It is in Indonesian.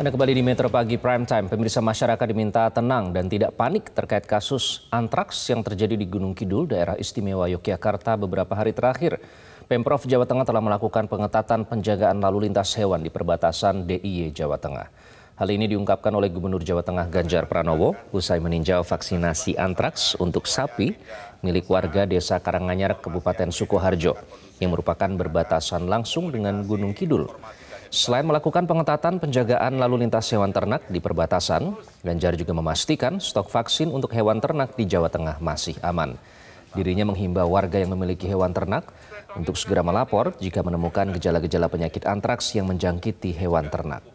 Anda kembali di Metro Pagi Prime Time. Pemirsa masyarakat diminta tenang dan tidak panik terkait kasus antraks yang terjadi di Gunung Kidul, daerah istimewa Yogyakarta beberapa hari terakhir. Pemprov Jawa Tengah telah melakukan pengetatan penjagaan lalu lintas hewan di perbatasan DIY Jawa Tengah. Hal ini diungkapkan oleh Gubernur Jawa Tengah Ganjar Pranowo usai meninjau vaksinasi antraks untuk sapi milik warga Desa Karanganyar, Kabupaten Sukoharjo, yang merupakan berbatasan langsung dengan Gunung Kidul. Selain melakukan pengetatan penjagaan lalu lintas hewan ternak di perbatasan, Ganjar juga memastikan stok vaksin untuk hewan ternak di Jawa Tengah masih aman. Dirinya menghimbau warga yang memiliki hewan ternak untuk segera melapor jika menemukan gejala-gejala penyakit antraks yang menjangkiti hewan ternak.